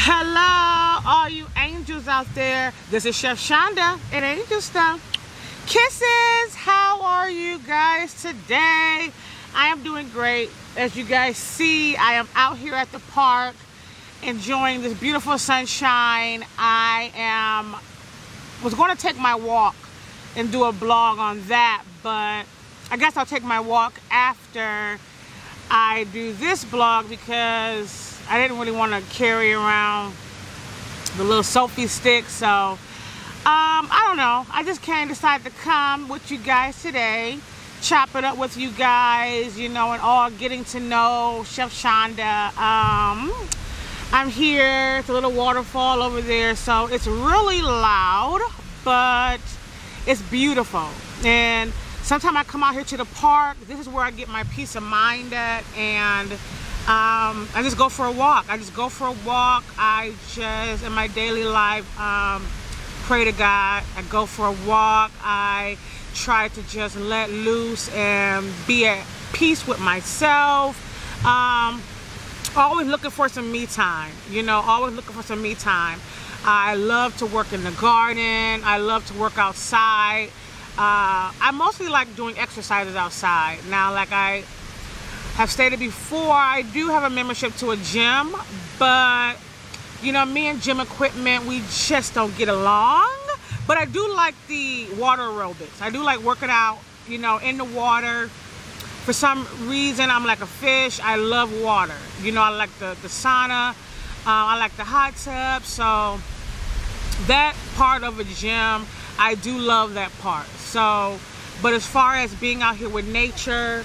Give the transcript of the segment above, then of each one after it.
Hello, all you angels out there. This is Chef Shonda at Angel Stuff. Kisses, how are you guys today? I am doing great. As you guys see, I am out here at the park enjoying this beautiful sunshine. I am was going to take my walk and do a blog on that, but I guess I'll take my walk after I do this blog because I didn't really want to carry around the little selfie stick. So, um, I don't know. I just can't decide to come with you guys today, chop it up with you guys, you know, and all getting to know Chef Shonda. Um, I'm here. It's a little waterfall over there, so it's really loud, but it's beautiful. And sometimes I come out here to the park. This is where I get my peace of mind at, and um, I just go for a walk. I just go for a walk. I just, in my daily life, um, pray to God. I go for a walk. I try to just let loose and be at peace with myself. Um, always looking for some me time. You know, always looking for some me time. I love to work in the garden. I love to work outside. Uh, I mostly like doing exercises outside. Now, like I have stated before, I do have a membership to a gym, but you know, me and gym equipment, we just don't get along. But I do like the water aerobics. I do like working out, you know, in the water. For some reason, I'm like a fish. I love water. You know, I like the, the sauna. Uh, I like the hot tub. So that part of a gym, I do love that part. So, but as far as being out here with nature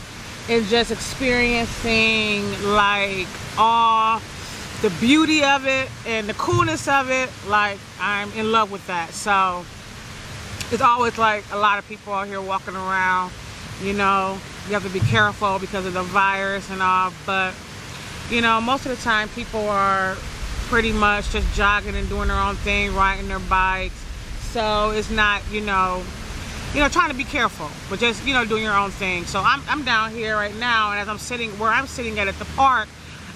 and just experiencing like all the beauty of it and the coolness of it, like I'm in love with that. So it's always like a lot of people out here walking around, you know, you have to be careful because of the virus and all, but you know, most of the time people are pretty much just jogging and doing their own thing, riding their bikes. So it's not, you know, you know, trying to be careful, but just, you know, doing your own thing. So I'm, I'm down here right now, and as I'm sitting, where I'm sitting at at the park,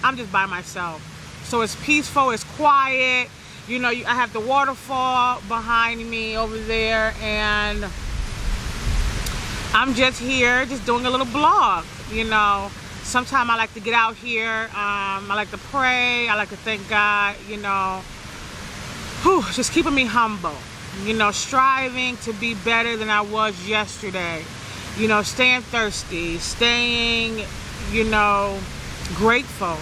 I'm just by myself. So it's peaceful, it's quiet. You know, I have the waterfall behind me over there, and I'm just here, just doing a little blog, you know sometimes I like to get out here. Um, I like to pray. I like to thank God, you know, whew, just keeping me humble. You know, striving to be better than I was yesterday. You know, staying thirsty, staying, you know, grateful.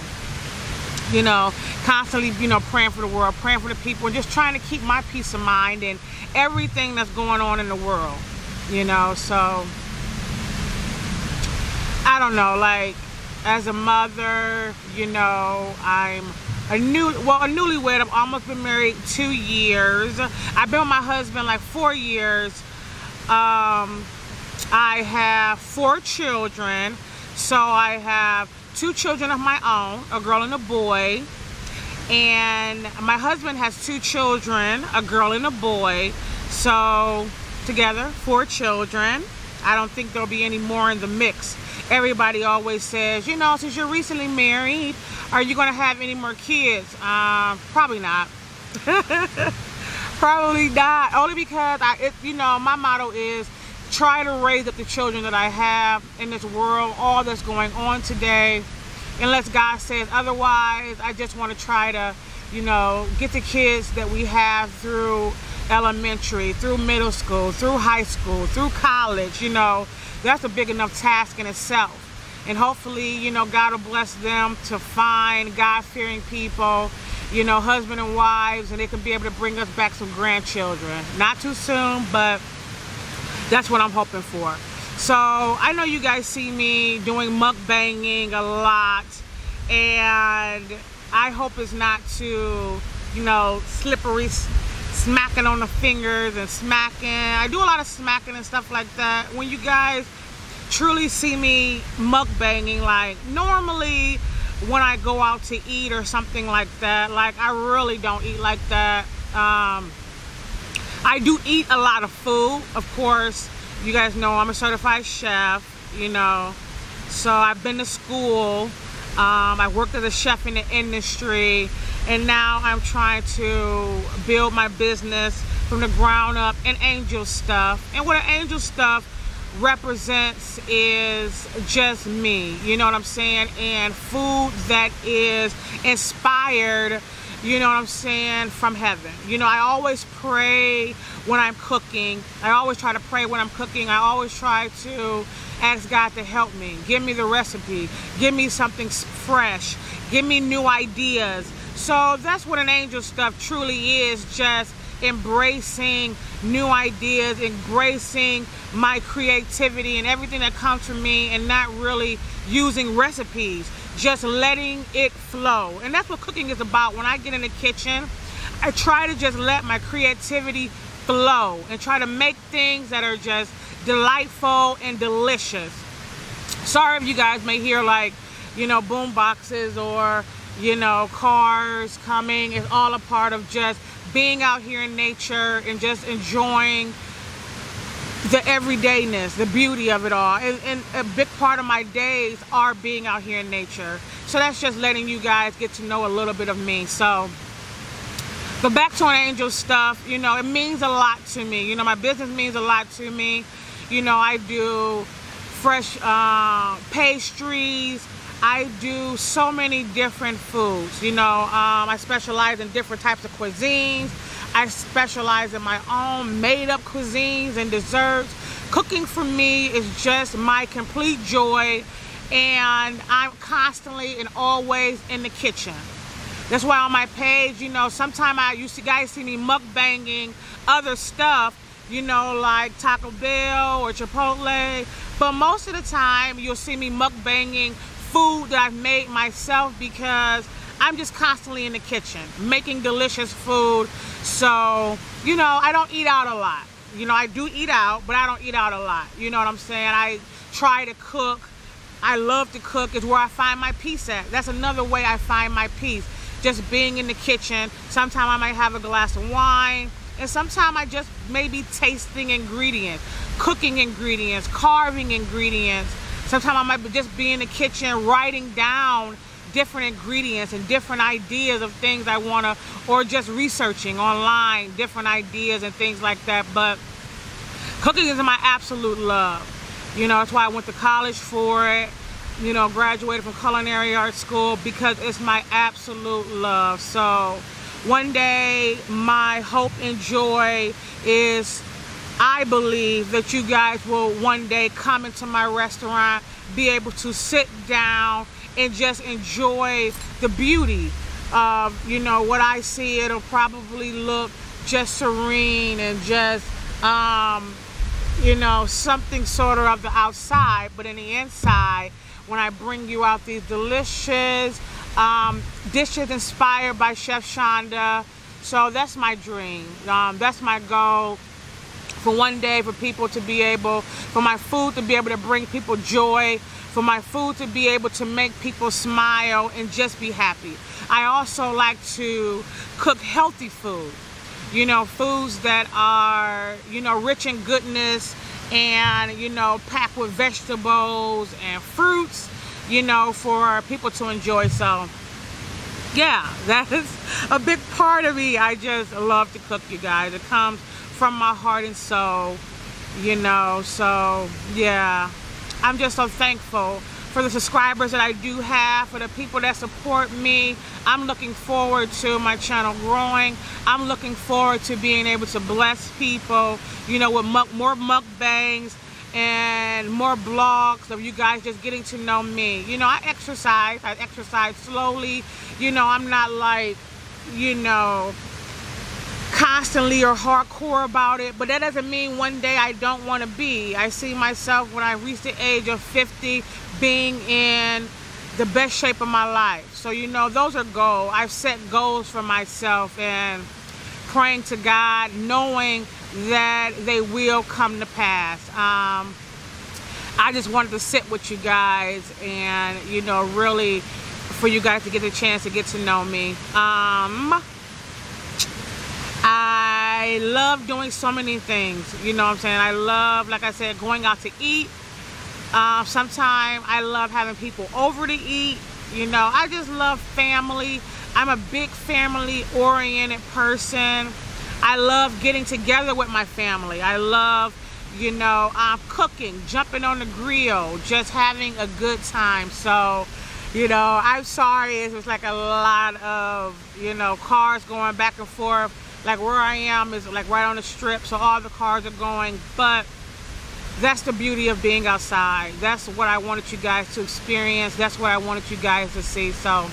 You know, constantly, you know, praying for the world, praying for the people, and just trying to keep my peace of mind and everything that's going on in the world. You know, so I don't know, like as a mother, you know, I'm a new, well, a newlywed. I've almost been married two years. I've been with my husband like four years. Um, I have four children. So I have two children of my own, a girl and a boy. And my husband has two children, a girl and a boy. So together, four children. I don't think there'll be any more in the mix everybody always says, you know, since you're recently married, are you going to have any more kids? Um, probably not. probably not. Only because, I, it, you know, my motto is try to raise up the children that I have in this world, all that's going on today. Unless God says otherwise, I just want to try to, you know, get the kids that we have through elementary, through middle school, through high school, through college, you know, that's a big enough task in itself. And hopefully, you know, God will bless them to find God-fearing people, you know, husband and wives, and they can be able to bring us back some grandchildren. Not too soon, but that's what I'm hoping for. So I know you guys see me doing mukbanging a lot, and I hope it's not too, you know, slippery smacking on the fingers and smacking. I do a lot of smacking and stuff like that. When you guys truly see me mukbanging, like normally when I go out to eat or something like that, like I really don't eat like that. Um, I do eat a lot of food. Of course, you guys know I'm a certified chef, you know. So I've been to school Um, I worked as a chef in the industry, and now I'm trying to build my business from the ground up in angel stuff. And what an angel stuff represents is just me, you know what I'm saying? And food that is inspired, you know what I'm saying, from heaven. You know, I always pray when I'm cooking. I always try to pray when I'm cooking. I always try to ask God to help me. Give me the recipe. Give me something fresh. Give me new ideas. So that's what an angel stuff truly is, just embracing new ideas, embracing my creativity and everything that comes from me and not really using recipes, just letting it flow. And that's what cooking is about. When I get in the kitchen, I try to just let my creativity flow and try to make things that are just delightful and delicious. Sorry if you guys may hear like, you know, boom boxes or, you know, cars coming. It's all a part of just being out here in nature and just enjoying the everydayness, the beauty of it all. And, and, a big part of my days are being out here in nature. So that's just letting you guys get to know a little bit of me. So, but back to an angel stuff, you know, it means a lot to me. You know, my business means a lot to me. You know, I do fresh uh, pastries, I do so many different foods. You know, um, I specialize in different types of cuisines. I specialize in my own made up cuisines and desserts. Cooking for me is just my complete joy and I'm constantly and always in the kitchen. That's why on my page, you know, sometimes I used to guys see me mukbanging other stuff, you know, like Taco Bell or Chipotle. But most of the time, you'll see me mukbanging food that I've made myself because I'm just constantly in the kitchen making delicious food. So, you know, I don't eat out a lot. You know, I do eat out, but I don't eat out a lot. You know what I'm saying? I try to cook. I love to cook. It's where I find my peace at. That's another way I find my peace. Just being in the kitchen. Sometimes I might have a glass of wine. And sometimes I just may be tasting ingredients, cooking ingredients, carving ingredients Sometimes I might just be in the kitchen writing down different ingredients and different ideas of things I want to, or just researching online different ideas and things like that. But cooking is my absolute love. You know, that's why I went to college for it. You know, graduated from culinary arts school because it's my absolute love. So one day, my hope and joy is I believe that you guys will one day come into my restaurant, be able to sit down and just enjoy the beauty of, you know, what I see. It'll probably look just serene and just, um, you know, something sort of of the outside, but in the inside, when I bring you out these delicious um, dishes inspired by Chef Shonda. So that's my dream. Um, that's my goal for one day for people to be able, for my food to be able to bring people joy, for my food to be able to make people smile and just be happy. I also like to cook healthy food. You know, foods that are, you know, rich in goodness and, you know, packed with vegetables and fruits, you know, for people to enjoy. So, yeah, that is a big part of me. I just love to cook, you guys. It comes from my heart and soul, you know. So, yeah, I'm just so thankful for the subscribers that I do have, for the people that support me. I'm looking forward to my channel growing. I'm looking forward to being able to bless people, you know, with more mukbangs and more blogs of you guys just getting to know me. You know, I exercise. I exercise slowly. You know, I'm not like, you know, constantly or hardcore about it but that doesn't mean one day I don't want to be I see myself when I reach the age of 50 being in the best shape of my life so you know those are goals I've set goals for myself and praying to God knowing that they will come to pass um, I just wanted to sit with you guys and you know really for you guys to get a chance to get to know me um, I love doing so many things. You know what I'm saying? I love, like I said, going out to eat. Uh, Sometimes I love having people over to eat. You know, I just love family. I'm a big family oriented person. I love getting together with my family. I love, you know, um, cooking, jumping on the grill, just having a good time. So, you know, I'm sorry it was like a lot of, you know, cars going back and forth. Like where I am is like right on the strip, so all the cars are going, but that's the beauty of being outside. That's what I wanted you guys to experience. That's what I wanted you guys to see. So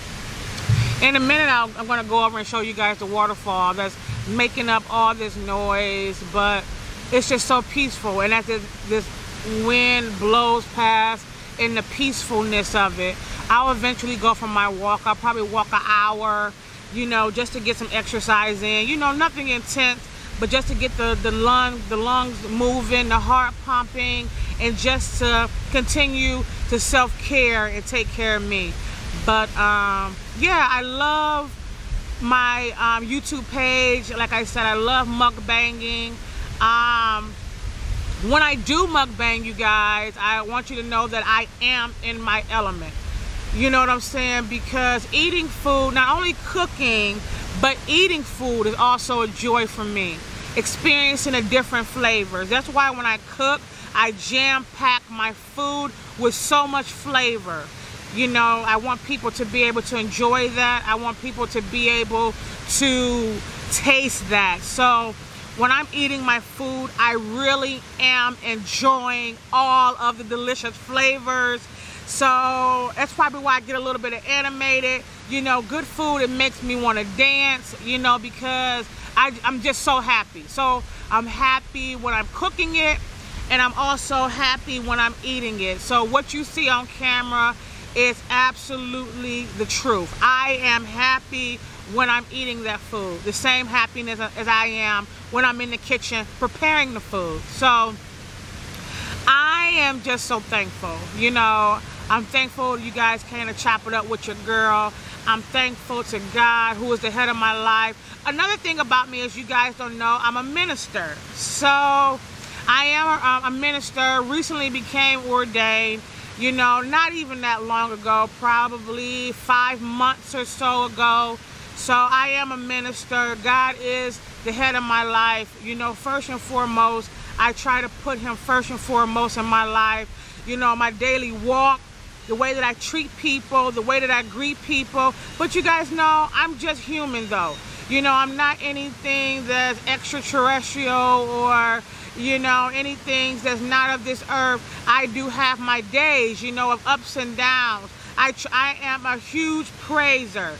in a minute, i am going to go over and show you guys the waterfall that's making up all this noise, but it's just so peaceful. And as this, this wind blows past and the peacefulness of it, I'll eventually go for my walk. I'll probably walk an hour, you know, just to get some exercise in. You know, nothing intense but just to get the the lung the lungs moving the heart pumping and just to continue to self-care and take care of me but um, yeah i love my um, youtube page like i said i love mukbanging um, when i do mukbang you guys i want you to know that i am in my element you know what i'm saying because eating food not only cooking but eating food is also a joy for me. Experiencing the different flavors. That's why when I cook, I jam pack my food with so much flavor. You know, I want people to be able to enjoy that. I want people to be able to taste that. So when I'm eating my food, I really am enjoying all of the delicious flavors. So that's probably why I get a little bit of animated you know, good food, it makes me want to dance, you know, because I, I'm just so happy. So I'm happy when I'm cooking it, and I'm also happy when I'm eating it. So what you see on camera is absolutely the truth. I am happy when I'm eating that food. The same happiness as I am when I'm in the kitchen preparing the food. So I am just so thankful. You know, I'm thankful you guys came to chop it up with your girl. I'm thankful to God who is the head of my life. Another thing about me is you guys don't know, I'm a minister. So I am a, um, a minister, recently became ordained, you know, not even that long ago, probably five months or so ago. So I am a minister. God is the head of my life. You know, first and foremost, I try to put him first and foremost in my life. You know, my daily walk, the way that I treat people, the way that I greet people. But you guys know I'm just human though. You know, I'm not anything that's extraterrestrial or, you know, anything that's not of this earth. I do have my days, you know, of ups and downs. I, I am a huge praiser.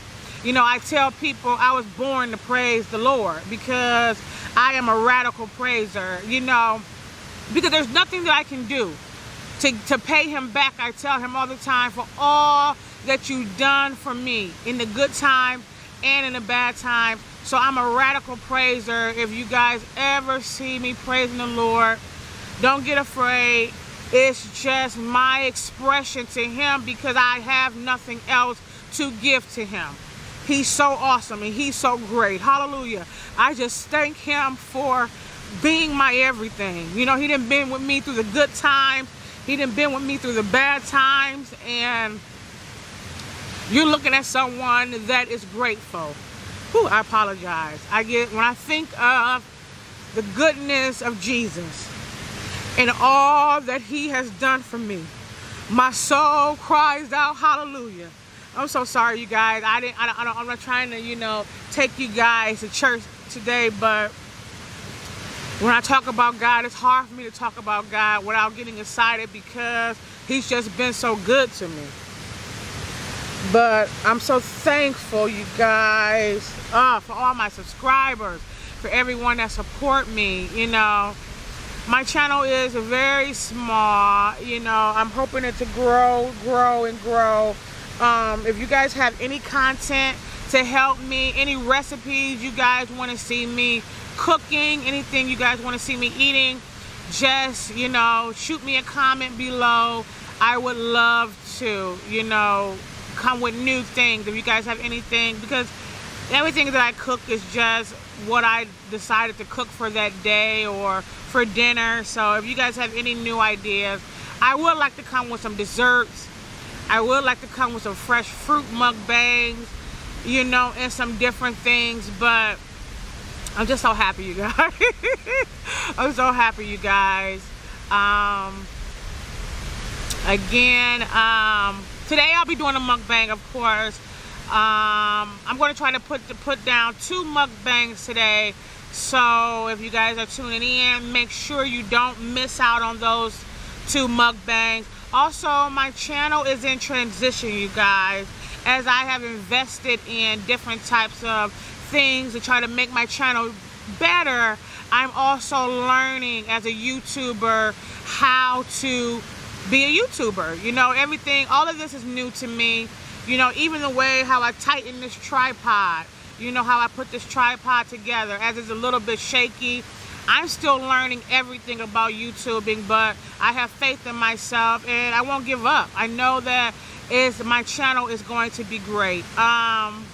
You know, I tell people I was born to praise the Lord because I am a radical praiser, you know, because there's nothing that I can do to, to pay him back. I tell him all the time for all that you've done for me in the good time and in the bad time. So I'm a radical praiser. If you guys ever see me praising the Lord, don't get afraid. It's just my expression to him because I have nothing else to give to him. He's so awesome and he's so great. Hallelujah. I just thank him for being my everything. You know, he didn't been with me through the good times he didn't been with me through the bad times and you're looking at someone that is grateful. Whew, I apologize. I get when I think of the goodness of Jesus and all that he has done for me, my soul cries out hallelujah. I'm so sorry, you guys. I didn't. I don't, I'm not trying to, you know, take you guys to church today, but when I talk about God, it's hard for me to talk about God without getting excited because he's just been so good to me. But I'm so thankful, you guys, uh, for all my subscribers, for everyone that support me, you know. My channel is very small, you know. I'm hoping it to grow, grow, and grow. Um, if you guys have any content to help me, any recipes you guys want to see me cooking, anything you guys want to see me eating, just, you know, shoot me a comment below. I would love to, you know, come with new things if you guys have anything because everything that I cook is just what I decided to cook for that day or for dinner. So if you guys have any new ideas, I would like to come with some desserts. I would like to come with some fresh fruit mukbangs, you know, and some different things, but I'm just so happy, you guys. I'm so happy, you guys. Um, again, um, today I'll be doing a mukbang, of course. Um, I'm going to try to put to put down two mukbangs today. So if you guys are tuning in, make sure you don't miss out on those two mukbangs. Also, my channel is in transition, you guys, as I have invested in different types of things to try to make my channel better. I'm also learning as a YouTuber how to be a YouTuber. You know, everything, all of this is new to me. You know, even the way how I tighten this tripod. You know, how I put this tripod together as it's a little bit shaky. I'm still learning everything about YouTubing, but I have faith in myself and I won't give up. I know that is my channel is going to be great. Um,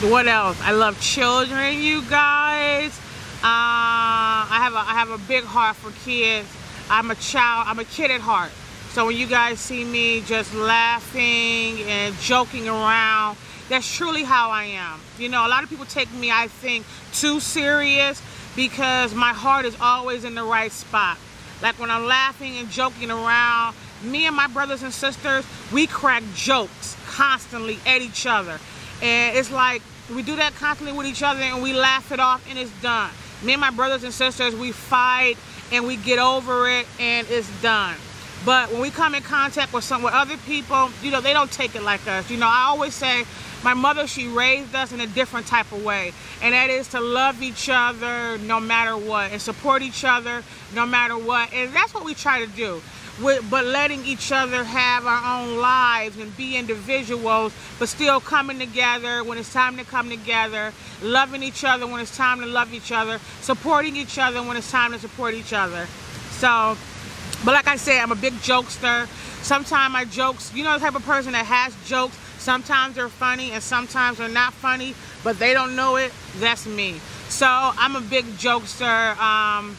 what else? I love children, you guys. Uh, I have a I have a big heart for kids. I'm a child. I'm a kid at heart. So when you guys see me just laughing and joking around, that's truly how I am. You know, a lot of people take me, I think, too serious because my heart is always in the right spot. Like when I'm laughing and joking around, me and my brothers and sisters, we crack jokes constantly at each other. And it's like we do that constantly with each other and we laugh it off and it's done. Me and my brothers and sisters, we fight and we get over it and it's done. But when we come in contact with some with other people, you know, they don't take it like us. You know, I always say my mother, she raised us in a different type of way. And that is to love each other no matter what and support each other no matter what. And that's what we try to do with, but letting each other have our own lives and be individuals, but still coming together when it's time to come together, loving each other when it's time to love each other, supporting each other when it's time to support each other. So, but like I said, I'm a big jokester. Sometimes my jokes, you know the type of person that has jokes, sometimes they're funny and sometimes they're not funny, but they don't know it, that's me. So I'm a big jokester. Um,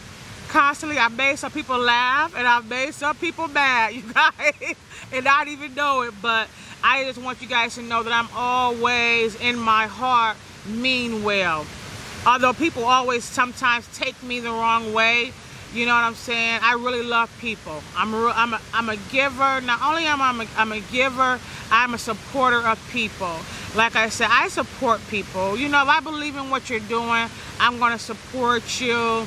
constantly. I made some people laugh and I've made some people mad, you guys, and not even know it. But I just want you guys to know that I'm always in my heart mean well. Although people always sometimes take me the wrong way, you know what I'm saying? I really love people. I'm a, I'm a, I'm a giver. Not only am I a, I'm a giver, I'm a supporter of people. Like I said, I support people. You know, if I believe in what you're doing, I'm going to support you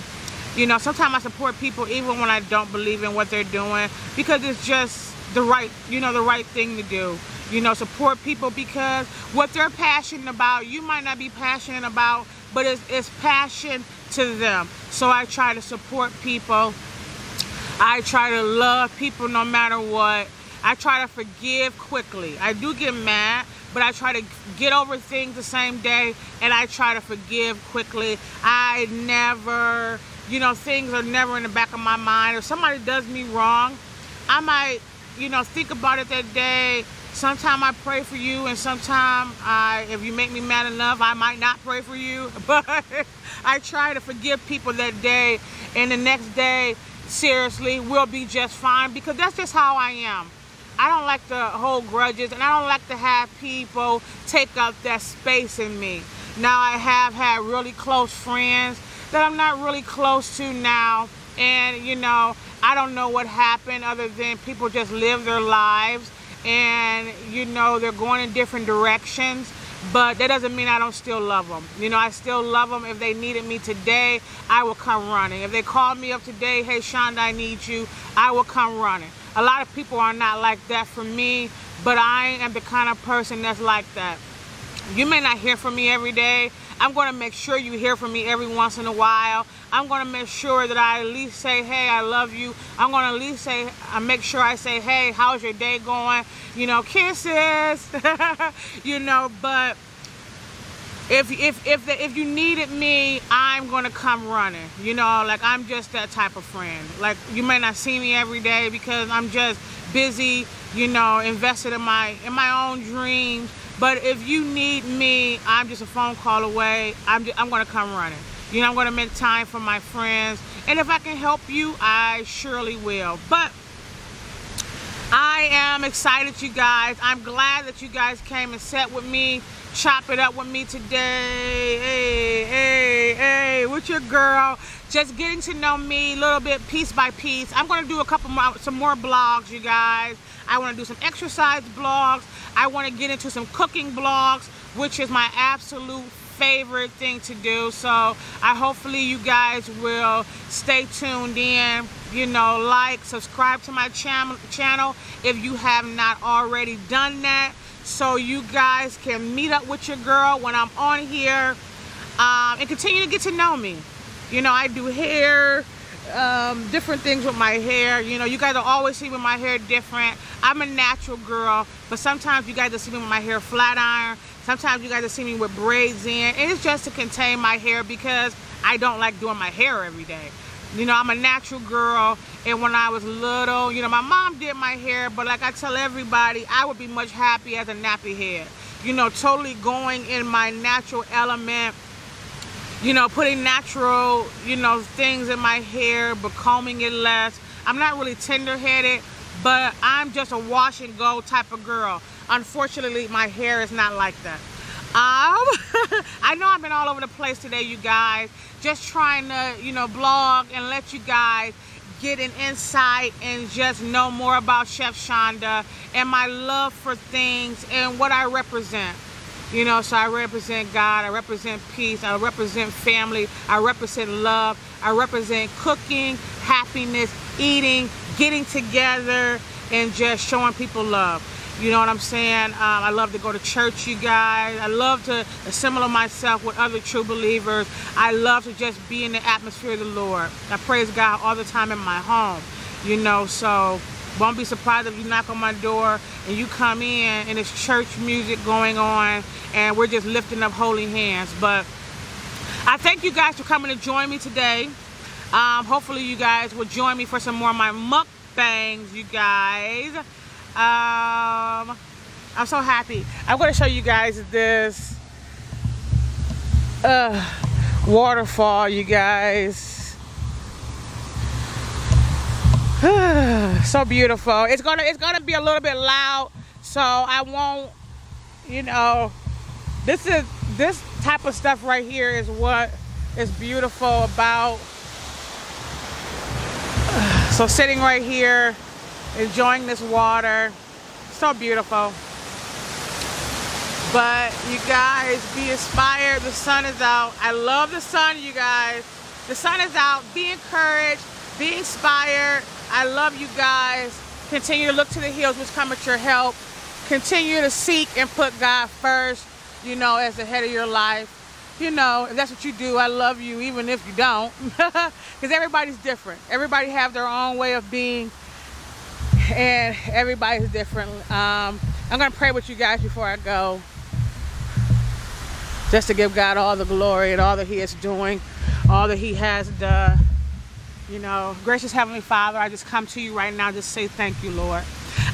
you know, sometimes I support people even when I don't believe in what they're doing because it's just the right, you know, the right thing to do. You know, support people because what they're passionate about, you might not be passionate about, but it's, it's passion to them. So I try to support people. I try to love people no matter what. I try to forgive quickly. I do get mad, but I try to get over things the same day and I try to forgive quickly. I never you know, things are never in the back of my mind. If somebody does me wrong, I might, you know, think about it that day. Sometimes I pray for you, and sometimes I, if you make me mad enough, I might not pray for you. But I try to forgive people that day, and the next day, seriously, we'll be just fine because that's just how I am. I don't like to hold grudges, and I don't like to have people take up that space in me. Now I have had really close friends that I'm not really close to now. And, you know, I don't know what happened other than people just live their lives and, you know, they're going in different directions. But that doesn't mean I don't still love them. You know, I still love them. If they needed me today, I will come running. If they called me up today, hey, Shonda, I need you, I will come running. A lot of people are not like that for me, but I am the kind of person that's like that. You may not hear from me every day. I'm going to make sure you hear from me every once in a while. I'm going to make sure that I at least say, hey, I love you. I'm going to at least say, I make sure I say, hey, how's your day going? You know, kisses, you know, but if if if the, if you needed me, I'm gonna come running. You know, like I'm just that type of friend. Like you may not see me every day because I'm just busy. You know, invested in my in my own dreams. But if you need me, I'm just a phone call away. I'm, just, I'm going to come running. You know, I'm going to make time for my friends. And if I can help you, I surely will. But I am excited, you guys. I'm glad that you guys came and sat with me, chop it up with me today. Hey, hey, hey, with your girl. Just getting to know me a little bit piece by piece. I'm going to do a couple more, some more blogs, you guys. I want to do some exercise blogs. I want to get into some cooking blogs, which is my absolute favorite thing to do. So I hopefully you guys will stay tuned in. You know, like, subscribe to my channel channel if you have not already done that. So you guys can meet up with your girl when I'm on here um, and continue to get to know me. You know, I do hair, um, different things with my hair. You know, you guys will always see with my hair different. I'm a natural girl, but sometimes you guys will see me with my hair flat iron. Sometimes you guys will see me with braids in. It's just to contain my hair because I don't like doing my hair every day. You know, I'm a natural girl, and when I was little, you know, my mom did my hair, but like I tell everybody, I would be much happy as a nappy head. You know, totally going in my natural element, you know, putting natural, you know, things in my hair, but combing it less. I'm not really tender-headed, but I'm just a wash and go type of girl. Unfortunately, my hair is not like that. Um, I know I've been all over the place today, you guys. Just trying to, you know, blog and let you guys get an insight and just know more about Chef Shonda and my love for things and what I represent. You know, so I represent God, I represent peace, I represent family, I represent love, I represent cooking, happiness, eating, getting together, and just showing people love. You know what I'm saying? Um, I love to go to church, you guys. I love to assemble myself with other true believers. I love to just be in the atmosphere of the Lord. I praise God all the time in my home. You know, so won't be surprised if you knock on my door and you come in and it's church music going on and we're just lifting up holy hands. But I thank you guys for coming to join me today. Um, hopefully you guys will join me for some more of my mukbangs, you guys. Um, I'm so happy. I'm going to show you guys this uh, waterfall, you guys. so beautiful. It's gonna it's gonna be a little bit loud, so I won't. You know, this is this type of stuff right here is what is beautiful about. So sitting right here, enjoying this water, so beautiful. But you guys, be inspired. The sun is out. I love the sun, you guys. The sun is out. Be encouraged. Be inspired. I love you guys. Continue to look to the hills which come at your help. Continue to seek and put God first, you know, as the head of your life. You know, if that's what you do, I love you even if you don't. Because everybody's different. Everybody have their own way of being. And everybody's different. Um, I'm going to pray with you guys before I go. Just to give God all the glory and all that he is doing, all that he has done. You know, gracious Heavenly Father, I just come to you right now to say thank you, Lord.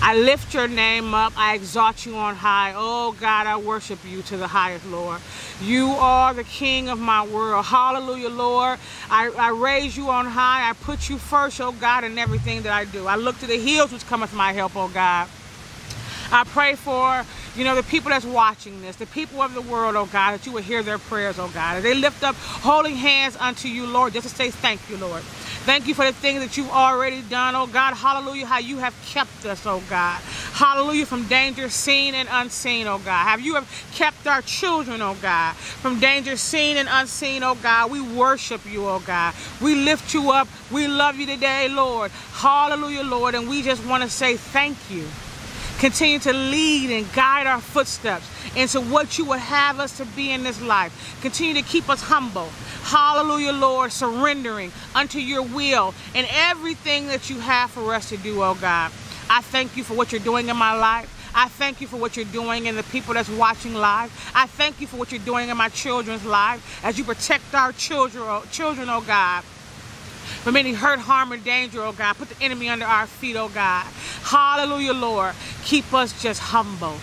I lift your name up. I exalt you on high. Oh God, I worship you to the highest, Lord. You are the King of my world. Hallelujah, Lord. I, I raise you on high. I put you first, oh God, in everything that I do. I look to the hills which cometh my help, oh God. I pray for, you know, the people that's watching this, the people of the world, oh God, that you would hear their prayers, oh God. As they lift up holy hands unto you, Lord, just to say thank you, Lord. Thank you for the things that you've already done, oh God. Hallelujah, how you have kept us, oh God. Hallelujah, from danger seen and unseen, oh God. Have you have kept our children, oh God, from danger seen and unseen, oh God. We worship you, oh God. We lift you up. We love you today, Lord. Hallelujah, Lord. And we just want to say thank you. Continue to lead and guide our footsteps into what you would have us to be in this life. Continue to keep us humble. Hallelujah, Lord, surrendering unto your will and everything that you have for us to do, oh God. I thank you for what you're doing in my life. I thank you for what you're doing in the people that's watching live. I thank you for what you're doing in my children's lives as you protect our children, oh, children, oh God from any hurt, harm, or danger, oh God. Put the enemy under our feet, oh God. Hallelujah, Lord. Keep us just humble.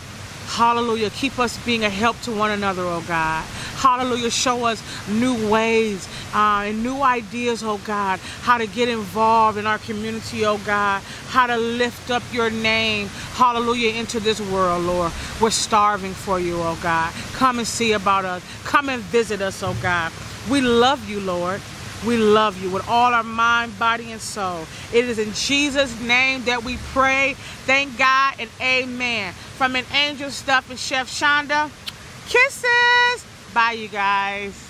Hallelujah. Keep us being a help to one another, oh God. Hallelujah. Show us new ways uh, and new ideas, oh God, how to get involved in our community, oh God, how to lift up your name, hallelujah, into this world, Lord. We're starving for you, oh God. Come and see about us. Come and visit us, oh God. We love you, Lord. We love you with all our mind, body, and soul. It is in Jesus' name that we pray. Thank God and amen. From an angel stuff and Chef Shonda, kisses. Bye, you guys.